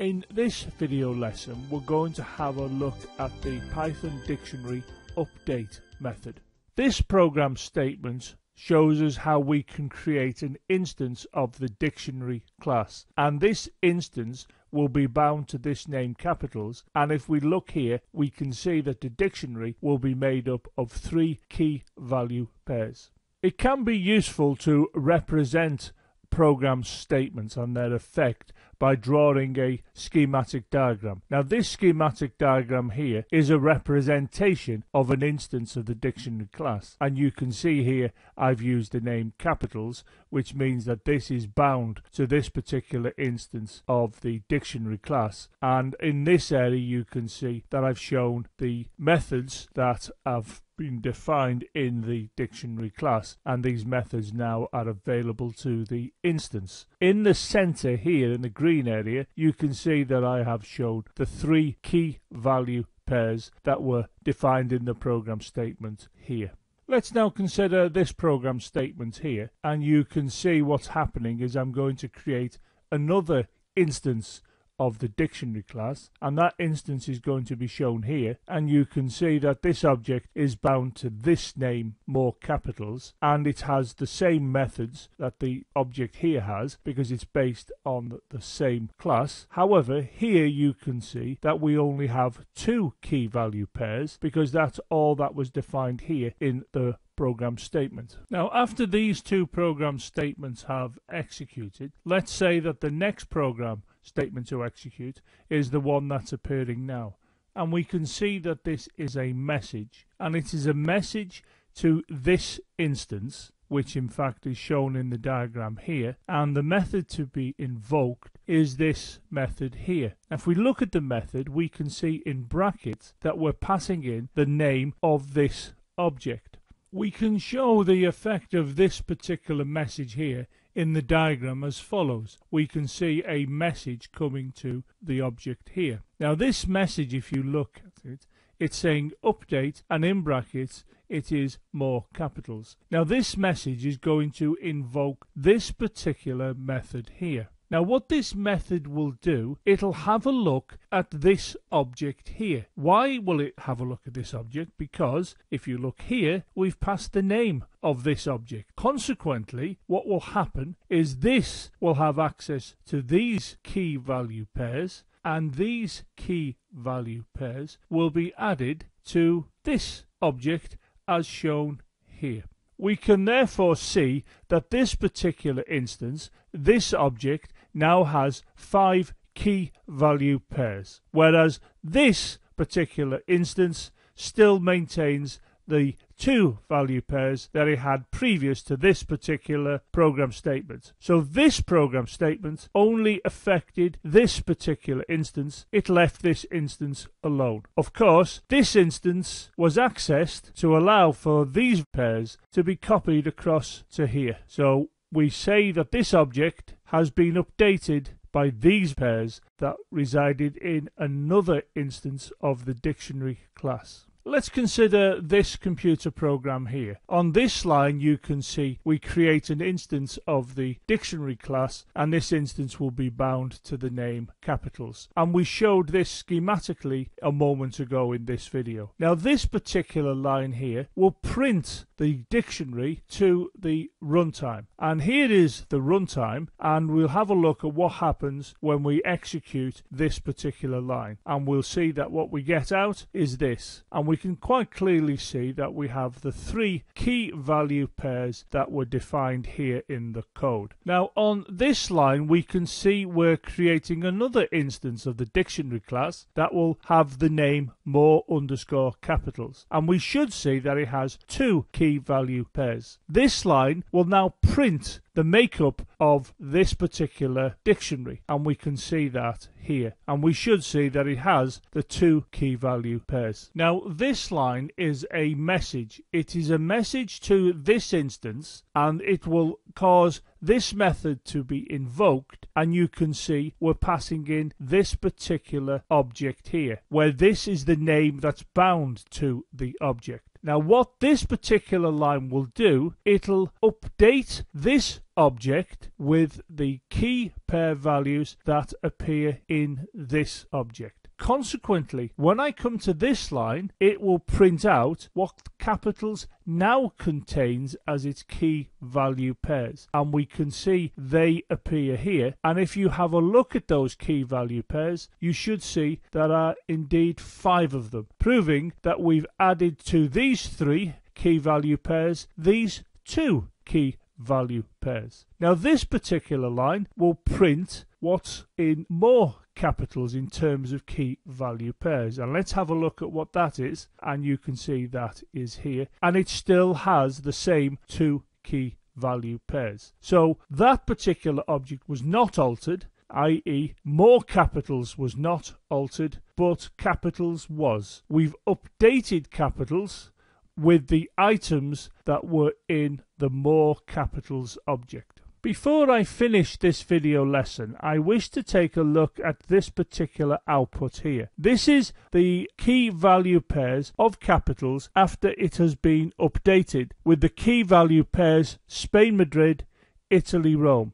In this video lesson we're going to have a look at the Python dictionary update method. This program statement shows us how we can create an instance of the dictionary class and this instance will be bound to this name capitals and if we look here we can see that the dictionary will be made up of three key value pairs. It can be useful to represent program statements and their effect by drawing a schematic diagram. Now this schematic diagram here is a representation of an instance of the dictionary class and you can see here I've used the name capitals which means that this is bound to this particular instance of the dictionary class and in this area you can see that I've shown the methods that have been defined in the dictionary class and these methods now are available to the instance. In the center here in the green area you can see that I have shown the three key value pairs that were defined in the program statement here. Let's now consider this program statement here and you can see what's happening is I'm going to create another instance of the dictionary class and that instance is going to be shown here and you can see that this object is bound to this name more capitals and it has the same methods that the object here has because it's based on the same class. However here you can see that we only have two key value pairs because that's all that was defined here in the program statement. Now after these two program statements have executed let's say that the next program statement to execute is the one that's appearing now. And we can see that this is a message and it is a message to this instance which in fact is shown in the diagram here and the method to be invoked is this method here. If we look at the method we can see in brackets that we're passing in the name of this object. We can show the effect of this particular message here in the diagram as follows. We can see a message coming to the object here. Now this message, if you look at it, it's saying update and in brackets it is more capitals. Now this message is going to invoke this particular method here. Now what this method will do, it'll have a look at this object here. Why will it have a look at this object? Because if you look here, we've passed the name of this object. Consequently, what will happen is this will have access to these key value pairs and these key value pairs will be added to this object as shown here. We can therefore see that this particular instance, this object, now has five key value pairs, whereas this particular instance still maintains the two value pairs that it had previous to this particular program statement. So this program statement only affected this particular instance. It left this instance alone. Of course, this instance was accessed to allow for these pairs to be copied across to here. So we say that this object has been updated by these pairs that resided in another instance of the dictionary class. Let's consider this computer program here. On this line you can see we create an instance of the dictionary class and this instance will be bound to the name capitals. And we showed this schematically a moment ago in this video. Now this particular line here will print the dictionary to the runtime. And here is the runtime and we'll have a look at what happens when we execute this particular line. And we'll see that what we get out is this. And we can quite clearly see that we have the three key value pairs that were defined here in the code. Now on this line we can see we're creating another instance of the dictionary class that will have the name more underscore capitals and we should see that it has two key value pairs. This line will now print the makeup of this particular dictionary and we can see that here and we should see that it has the two key value pairs. Now this line is a message. It is a message to this instance and it will cause this method to be invoked and you can see we're passing in this particular object here where this is the name that's bound to the object. Now what this particular line will do, it'll update this object with the key pair values that appear in this object. Consequently, when I come to this line, it will print out what capitals now contains as its key value pairs. And we can see they appear here. And if you have a look at those key value pairs, you should see there are indeed five of them, proving that we've added to these three key value pairs these two key value pairs. Now this particular line will print what's in more capitals in terms of key value pairs. And let's have a look at what that is. And you can see that is here. And it still has the same two key value pairs. So that particular object was not altered i.e., more capitals was not altered, but capitals was. We've updated capitals with the items that were in the more capitals object. Before I finish this video lesson, I wish to take a look at this particular output here. This is the key value pairs of capitals after it has been updated with the key value pairs Spain Madrid, Italy Rome.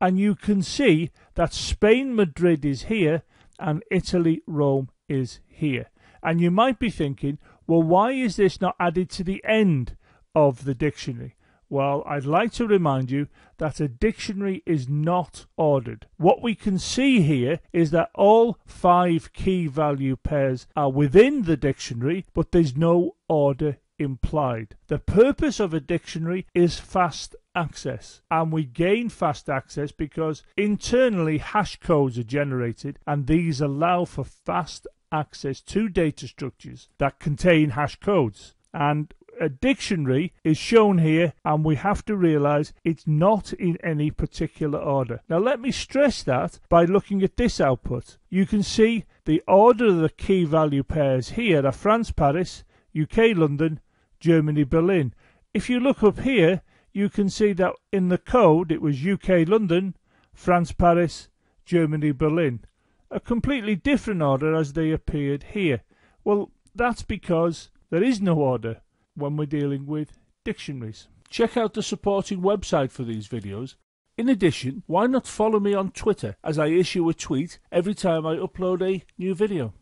And you can see that Spain Madrid is here and Italy Rome is here. And you might be thinking, well, why is this not added to the end of the dictionary? Well, I'd like to remind you that a dictionary is not ordered. What we can see here is that all five key value pairs are within the dictionary, but there's no order implied. The purpose of a dictionary is fast access and we gain fast access because internally hash codes are generated and these allow for fast access to data structures that contain hash codes and a dictionary is shown here and we have to realize it's not in any particular order. Now let me stress that by looking at this output. You can see the order of the key value pairs here are France Paris, UK London, Germany Berlin. If you look up here you can see that in the code it was UK London, France Paris, Germany Berlin. A completely different order as they appeared here. Well that's because there is no order when we're dealing with dictionaries. Check out the supporting website for these videos. In addition, why not follow me on Twitter as I issue a tweet every time I upload a new video.